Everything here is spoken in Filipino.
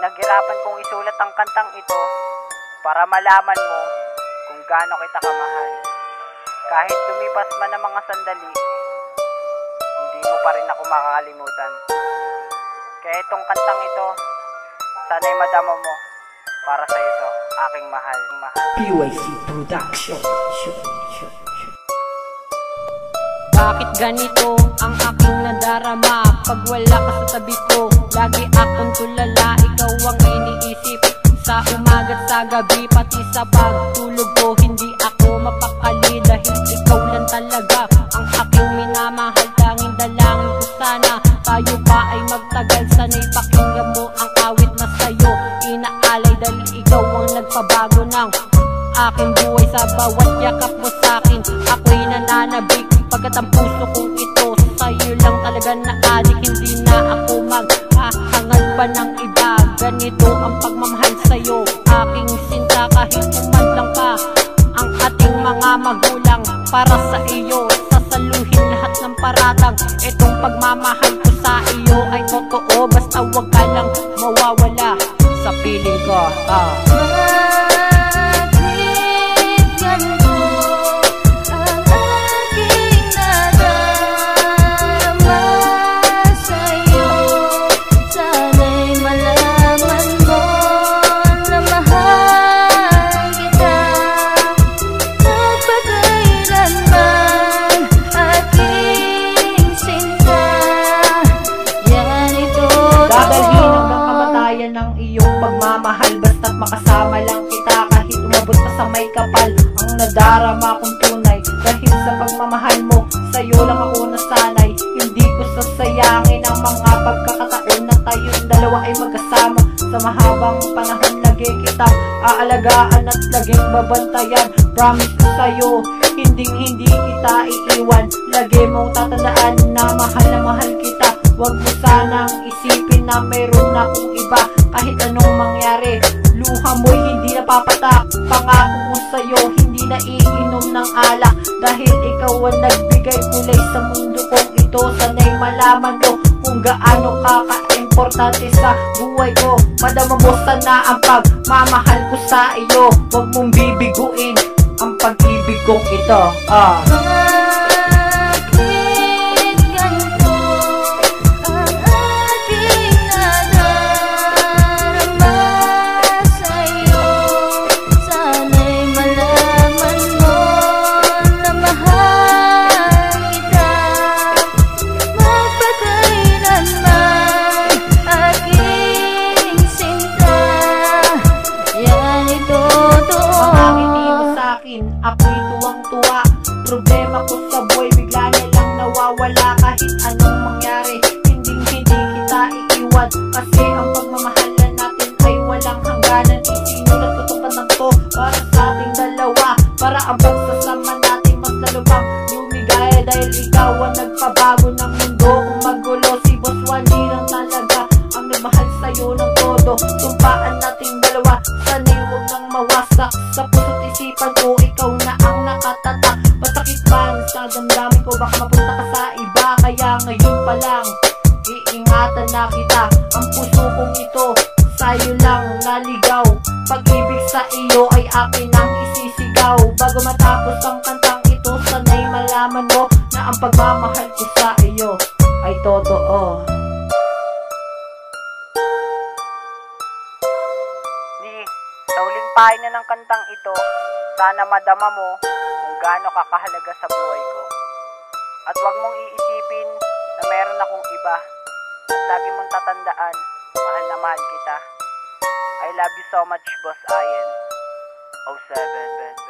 Pinaghirapan kong isulat ang kantang ito para malaman mo kung gaano kita kamahal. Kahit lumipas man ang mga sandali, hindi mo pa rin ako makakalimutan. Kaya itong kantang ito, sana'y madama mo para sa ito, aking mahal. mahal. PYC Production. Bakit ganito ang aking nadarama Pag wala ka sa tabi ko Lagi akong tulala Ikaw ang iniisip. Sa umaga't sa gabi Pati sa pagtulog ko Hindi ako mapakali Dahil ikaw lang talaga Ang aking minamahal. Tanging dalangin ko sana Tayo pa ay magtagal. Sana'y pakinggan mo Ang awit na sa'yo Inaalay dahil ikaw ang nagpabago ng aking buhay. Sa bawat yakap mo sa'kin Ako'y nananabik. Pagkat ang puso kong ito Sa'yo lang talaga na-adik Hindi na ako pa ng iba. Ganito ang pagmamahal sa'yo. Aking sinta kahit kumandlang pa Ang ating mga magulang Para sa iyo. Sasaluhin lahat ng paratang. Itong pagmamahal ko sa iyo Ay totoo. Basta wag ka lang mawawala Sa piling ko. Ah. Makasama lang kita kahit umabot pa sa may kapal. Ang nadarama kong tunay Dahil sa pagmamahal mo, sa'yo lang ako nasanay. Hindi ko sasayangin ang mga pagkakataon na tayong dalawa ay magkasama. Sa mahabang panahon lagi kitang aalagaan at laging babantayan. Promise ko sa'yo, hindi hindi kita iiwan. Lagi mong tatandaan na mahal na mahal kita. Huwag mo sanang isipin na mayroon akong iba. Kahit anong mangyari Luha mo'y hindi napapatak Pangako ko sa'yo hindi na iinom ng alak Dahil ikaw ang nagbigay kulay sa mundo kong ito Sana'y malaman mo kung gaano ka ka-importante sa buhay ko. Madama mo sana ang pagmamahal ko sa iyo. Huwag mong bibiguin ang pag-ibig kong ito. Ah. Mo sa'kin, ako'y tuwang-tuwa. Problema ko sa buhay, bigla na lang nawawala. Kahit anong mangyari, hindi hindi kita iiwan. Kasi ang pagmamahalan natin ay walang hangganan. Isinulat ko tong kantang to para sa ating dalawa. Para ang pagsasama natin mas lalo lumigaya. Dahil ikaw ang nagpabago ng mundo. Kung magulo si Boss Wally lang talaga Ang nagmahal sa'yo ng todo. Tumpaan nating dalawa. Sana'y Man sa damdamin ko Baka mapunta ka sa iba. Kaya ngayon pa lang Iingatan na kita. Ang puso kong ito Sa'yo lang naligaw. Pag-ibig sa iyo ay akin ang isisigaw. Bago matapos ang kantang ito Sana'y malaman mo Na ang pagmamahal ko sa iyo Ay totoo. Ni, sa huling pahina ng kantang ito, sana madama mo gaano ka kahalaga sa buhay ko. At huwag mong iisipin na meron akong iba. At lagi mong tatandaan, mahal na mahal kita. I love you so much, Boss Ayen. 07, Ben, Ben.